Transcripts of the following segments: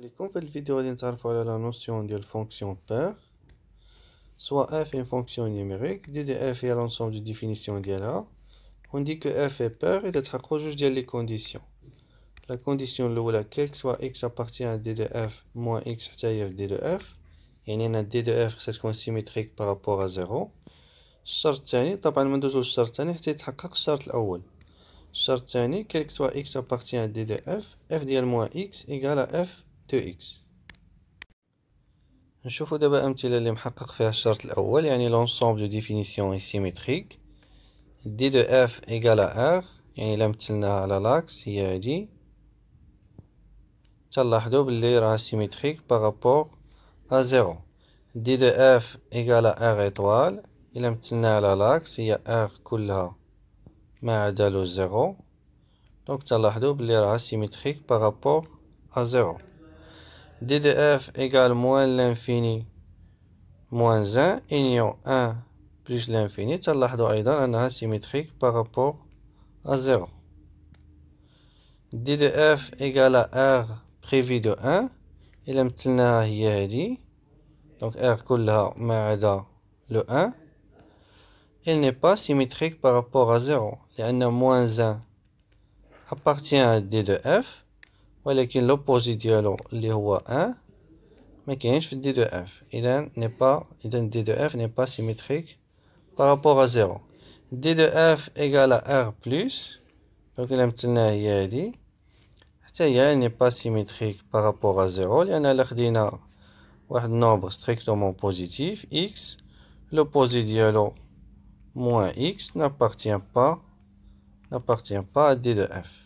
عليكم في الفيديو غادي نتعرفوا على لا نوسيون ديال فونكسيون بير سوا اف اون فونكسيون نيميريك دي دي اف هي لونسومبل دو ديفينيسيون ديالها اون دي كو اف اي بير اذا تحققوا جوج ديال لي كونديسيون لا كونديسيون الاولى كيلك سوا اكس ابارتيان دي دي اف موان اكس حتى هي في دي دو اف يعني ان دي دو اف خصها تكون سيميتريك بارابور ا زيرو الشرط الثاني طبعا ما ندوزو للشرط الثاني حتى يتحقق الشرط الاول الشرط الثاني كيلك سوا اكس ابارتيان دي دو اف اف ديال موان اكس ايكال اف دو إكس نشوفو دابا أمثلة اللي محقق فيها الشرط الأول يعني لونسومبل دو ديفينيسيون سيميتريك دي دو اف إيكال ار يعني إلا مثلناها على لاكس هي هادي. تلاحظو بلي راها سيميتريك بارابور أ زيرو دي دو اف إيكال ار إيطوال إلا مثلناها على لاكس هي ار كلها ما عدا لو زيرو. دونك تلاحظو بلي راها سيميتريك بارابور أ زيرو d de f égale moins l'infini moins 1 union 1 plus l'infini تلاحظوا أيضا أنها symétrique par rapport à 0 d de f égale à r prévu de 1 إلا مثلناها هي هذه donc r كلها ما عدا le 1 il n'est pas symétrique par rapport à 0 لأن moins 1 appartient à d de f ولكن لوبوزي ديالو اللي هو ان ما كاينش في دي دو اف اذا ني با اذا دي دو اف ني با سيميتريك بارابور ا زيرو دي دو اف ايكال ار بلس دونك الا مثلنا هي هادي حتى هي ني با سيميتريك بارابور ا زيرو لان الا خدينا واحد نومبر ستريكتومون بوزيتيف اكس لوبوزي ديالو موان اكس نابارتيان با n'appartient pas à d de f.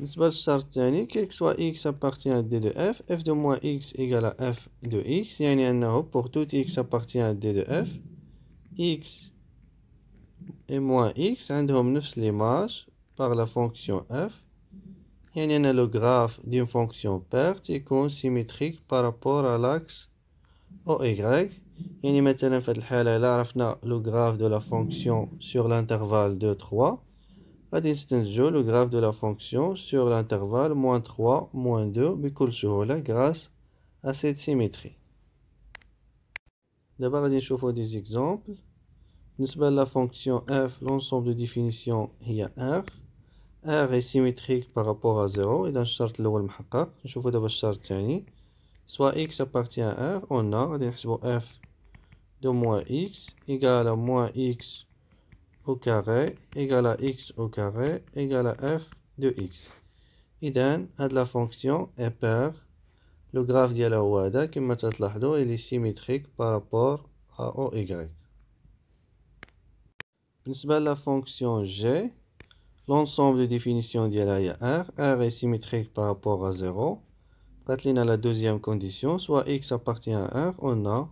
نسبة الشرط الثاني كيلك سوا x appartient à d de f f de moins x égale à f de x يعني أنه pour tout x appartient à d de f x et moins x عندهم نفس l'image par la fonction f يعني أن le graphe d'une fonction perte يكون symétrique par rapport à l'axe OY يعني مثلا في هذه الحالة إلا عرفنا le graphe de la fonction sur l'intervalle de 3 à distance le graphe de la fonction sur l'intervalle moins 3, moins 2, bicoul sur là, grâce à cette symétrie. D'abord, on va des exemples. Nous avons la fonction f, l'ensemble de définition est r. r est symétrique par rapport à 0, et dans le chart de l'ouel m'haqqaq, nous avons le chart Soit x appartient à r, on a, on a f de moins x égale à moins x au carré égale à x au carré égale à f de x إذا هاد لا فونكسيون est paire لو غراف ديالها هو هذا كما تلاحظوا إلي سيميتريك بارابور à او y بالنسبة لا فونكسيون g l'ensemble de définition ديالها هي r r est symétrique par rapport à 0 بقات لينا la deuxième condition soit x appartient à r on a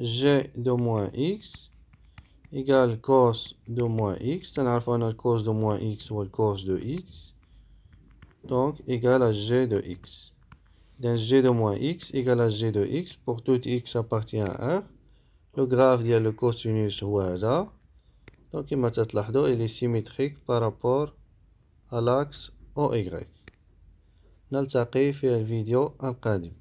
g de moins x égale cos de moins x تنعرفو أن cos de moins x هو cos de x donc égal à g de x donc g de moins x égale à g de x pour tout x appartient à r le graphe ديال le cosinus هو هذا donc كما تلاحظوا il est symétrique par rapport à l'axe OY نلتقي في الفيديو القادم